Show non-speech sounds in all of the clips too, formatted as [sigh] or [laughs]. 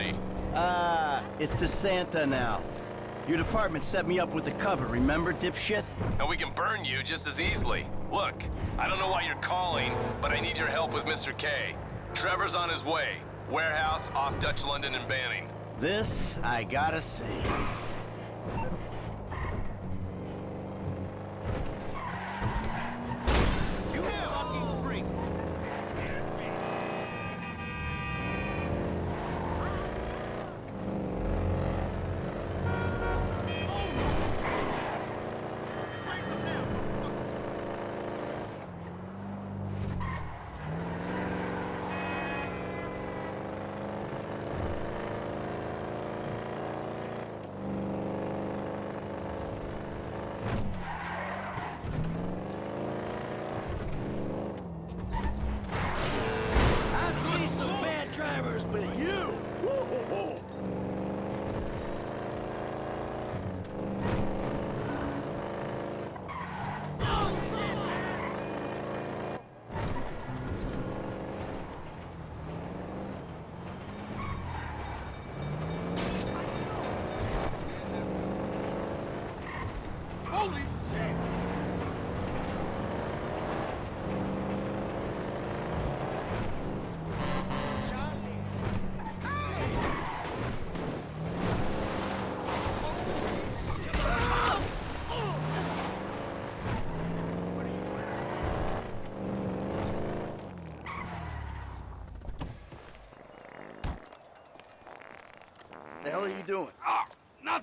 Finally! Ah, it's De Santa now. Your department set me up with the cover, remember, dipshit? And we can burn you just as easily. Look, I don't know why you're calling, but I need your help with Mr. K. Trevor's on his way. Warehouse off Dutch London and Banning. This, I gotta see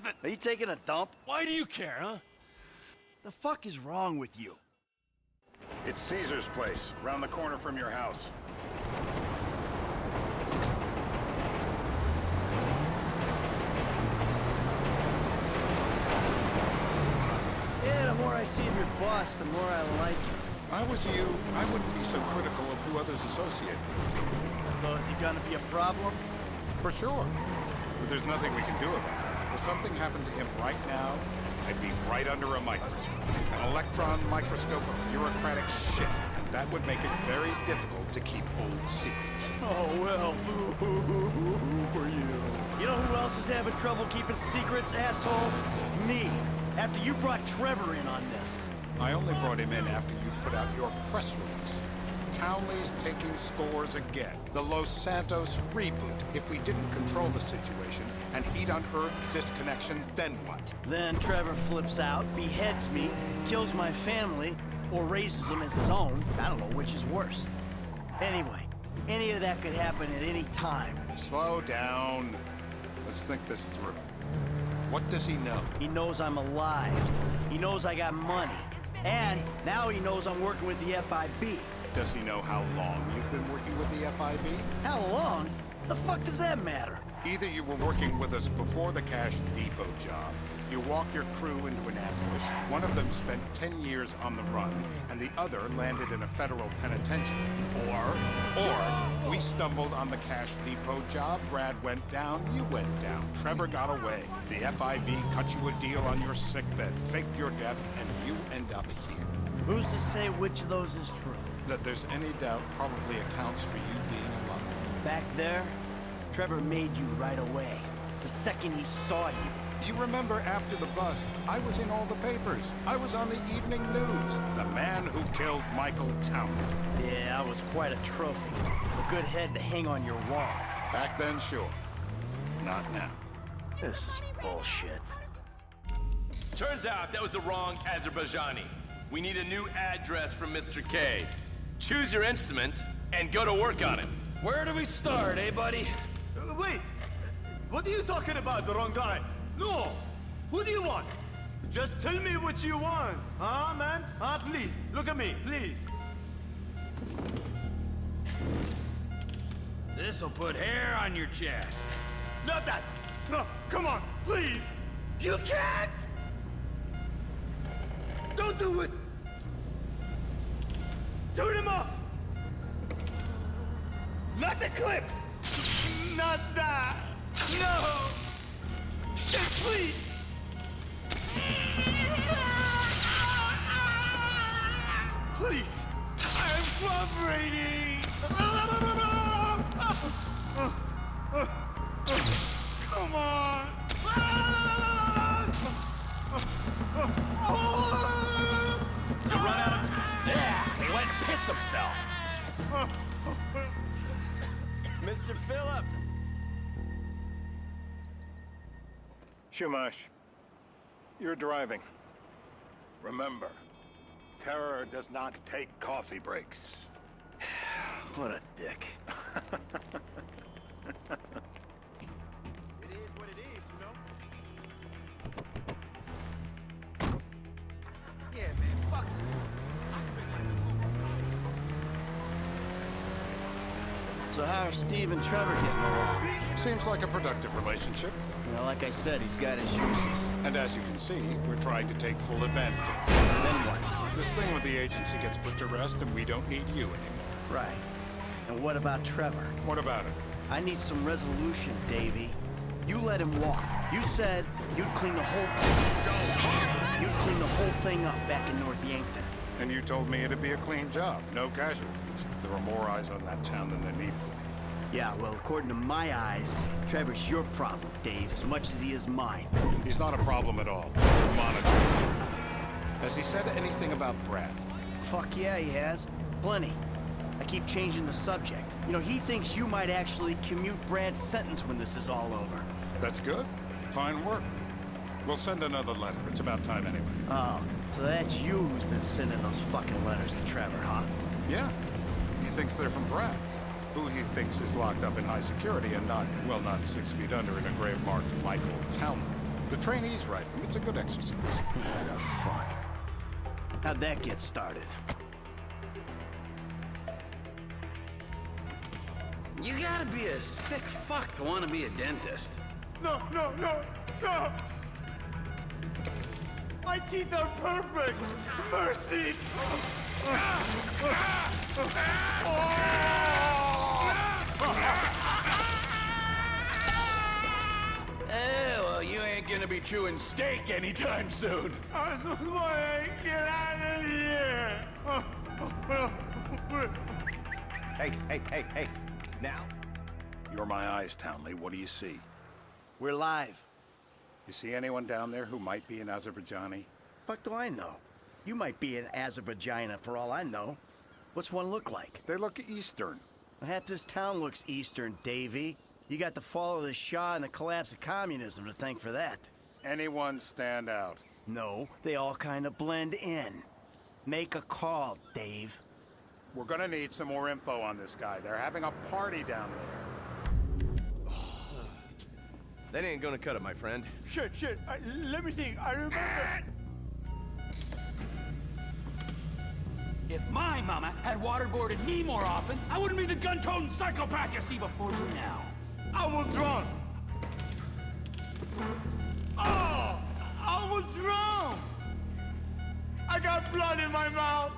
nothing. Are you taking a dump? Why do you care, huh? The fuck is wrong with you? It's Caesar's place, round the corner from your house. Yeah, the more I see of your boss, the more I like you. I was you, I wouldn't be so critical of who others associate with. So is he gonna be a problem? For sure. But there's nothing we can do about it. If something happened to him right now, I'd be right under a microscope. An electron microscope of bureaucratic shit. And that would make it very difficult to keep old secrets. [laughs] Oh, well, [laughs] boo-hoo-hoo-hoo for you. You know who else is having trouble keeping secrets, asshole? Me. After you brought Trevor in on this. I only brought him in after you put out your press release. Townley's taking scores again. The Los Santos reboot. If we didn't control the situation and he'd unearthed this connection, then what? Then Trevor flips out, beheads me, kills my family, or raises him as his own. I don't know which is worse. Anyway, any of that could happen at any time. Slow down. Let's think this through. What does he know? He knows I'm alive. He knows I got money. And now he knows I'm working with the FIB. Does he know how long you've been working with the FIB? How long? The fuck does that matter? Either you were working with us before the Cash Depot job, you walked your crew into an ambush, one of them spent 10 years on the run, and the other landed in a federal penitentiary. Or, or, we stumbled on the Cash Depot job, Brad went down, you went down, Trevor got away. The FIB cut you a deal on your sickbed, faked your death, and you end up here. Who's to say which of those is true? That there's any doubt probably accounts for you being alive. Back there, Trevor made you right away. The second he saw you. You remember after the bust, I was in all the papers. I was on the evening news. The man who killed Michael Townley. Yeah, I was quite a trophy. A good head to hang on your wall. Back then, sure. Not now. This is bullshit. Turns out that was the wrong Azerbaijani. We need a new address from Mr. K. Choose your instrument and go to work on it. Where do we start, eh, buddy? Uh, Wait! What are you talking about, the wrong guy? No! Who do you want? Just tell me what you want, huh, man? Huh, please, look at me, please. This'll put hair on your chest. Not that! No, come on, please! You can't! Don't do it! Turn him off! Not the clips! Not that! No! Shit, please! Please! I'm cooperating! Come on! You run out of... Yeah, went and pissed himself. Mr. Phillips! Shumash, you're driving. Remember, terror does not take coffee breaks. [sighs] What a dick. [laughs] It is what it is, you know? Yeah, man, fuck it. I spent like So how are Steve and Trevor getting along? Seems like a productive relationship. Well, like I said, he's got his uses. And as you can see, we're trying to take full advantage of it. Then what? This thing with the agency gets put to rest and we don't need you anymore. Right. And what about Trevor? What about it? I need some resolution, Davy. You let him walk. You said you'd clean the whole thing. You'd clean the whole thing up back in North Yankton. And you told me it'd be a clean job, no casualties. There were more eyes on that town than there needed to be. Yeah, well, according to my eyes, Trevor's your problem, Dave, as much as he is mine. He's not a problem at all. We're monitoring. Has he said anything about Brad? Fuck yeah, he has. Plenty. I keep changing the subject. You know, he thinks you might actually commute Brad's sentence when this is all over. That's good. Fine work. We'll send another letter. It's about time anyway. Oh, so that's you who's been sending those fucking letters to Trevor, huh? Yeah. He thinks they're from Brad, who he thinks is locked up in high security and not, well, not six feet under in a grave marked Michael Townley. The trainees write them. It's a good exercise. [sighs] What the fuck? How'd that get started? You gotta be a sick fuck to want to be a dentist. No, no, no, no! My teeth are perfect! Mercy! Oh, well, you ain't gonna be chewing steak anytime soon. I just want to get out of here! Hey, hey, hey, hey. Now? You're my eyes, Townley. What do you see? We're live. You see anyone down there who might be an Azerbaijani? Fuck do I know? You might be an Azerbaijana for all I know. What's one look like? They look Eastern. Half this town looks Eastern, Davy. You got the fall of the Shah and the collapse of communism to thank for that. Anyone stand out? No, they all kind of blend in. Make a call, Dave. We're gonna need some more info on this guy. They're having a party down there. That ain't gonna cut it, my friend. Shit, shit, I, let me think, I remember. If my mama had waterboarded me more often, I wouldn't be the gun-toting psychopath you see before you now. I was drunk! Oh! Ah, I was drunk! I got blood in my mouth!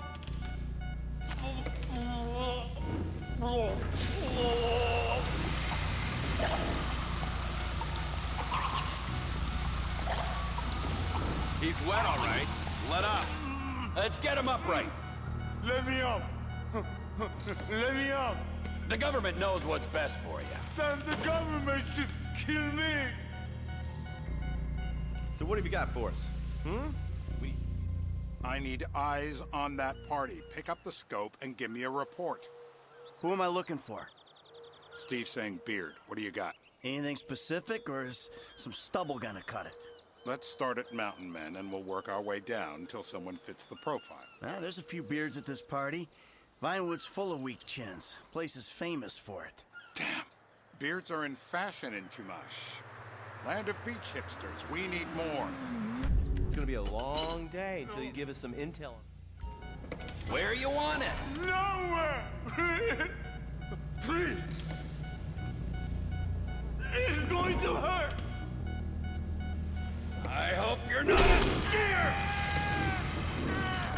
He's wet, all right. Let up. Let's get him upright. Let me up! Let me up! The government knows what's best for you. Then the government should kill me! So what have you got for us? Hmm? We... I need eyes on that party. Pick up the scope and give me a report. Who am I looking for? Steve saying beard. What do you got? Anything specific, or is some stubble gonna cut it? Let's start at Mountain Men and we'll work our way down until someone fits the profile. Ah, there's a few beards at this party. Vinewood's full of weak chins. Place is famous for it. Damn. Beards are in fashion in Chumash. Land of beach hipsters. We need more. It's gonna be a long day until you give us some intel. Where you want it? Nowhere! [laughs] Please! It's going to hurt! I you're not scared!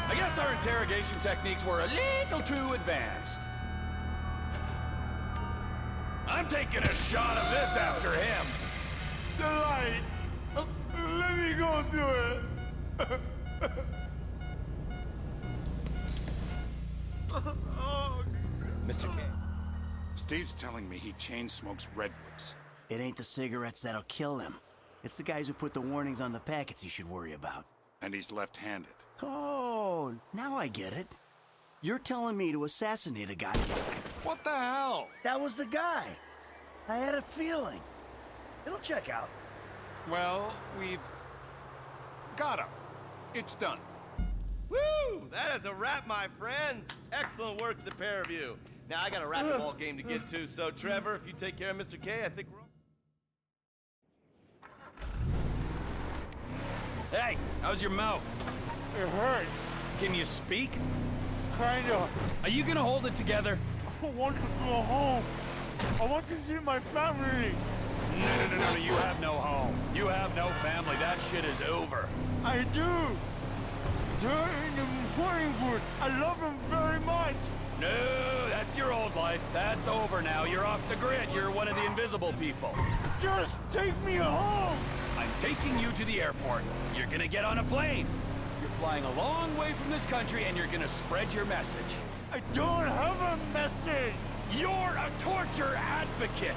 I guess our interrogation techniques were a little too advanced. I'm taking a shot of this after him. The light! Uh, Let me go through it! [laughs] Mr. K. Steve's telling me he chain smokes redwoods. It ain't the cigarettes that'll kill him. It's the guys who put the warnings on the packets you should worry about. And he's left-handed. Oh, now I get it. You're telling me to assassinate a guy. What the hell? That was the guy. I had a feeling. It'll check out. Well, we've got him. It's done. Woo! That is a wrap, my friends. Excellent work, the pair of you. Now I got a racquetball game to get to, so Trevor, if you take care of Mr. K, I think we're. Hey, how's your mouth? It hurts. Can you speak? Kinda. Are you gonna hold it together? I want to go home. I want to see my family. No, no, no, no, no, you have no home. You have no family. That shit is over. I do. They're in the. I love them very much. No, that's your old life. That's over now. You're off the grid. You're one of the invisible people. Just take me home. Taking you to the airport. You're gonna get on a plane. You're flying a long way from this country and you're gonna spread your message. I don't have a message. You're a torture advocate.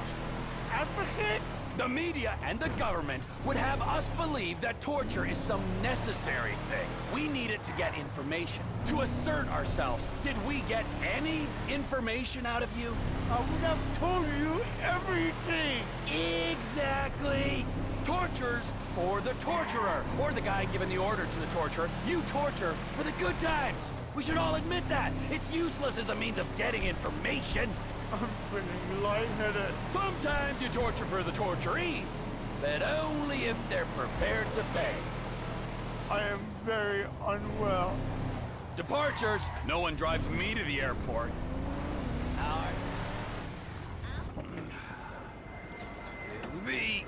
Advocate? The media and the government would have us believe that torture is some necessary thing. We need it to get information, to assert ourselves. Did we get any information out of you? I would have told you everything. Exactly! tortures for the torturer, or the guy giving the order to the torturer. You torture for the good times. We should all admit that. It's useless as a means of getting information. [laughs] I'm feeling lightheaded. Sometimes you torture for the torturee, but only if they're prepared to pay. I am very unwell. Departures! No one drives me to the airport. Our... It be...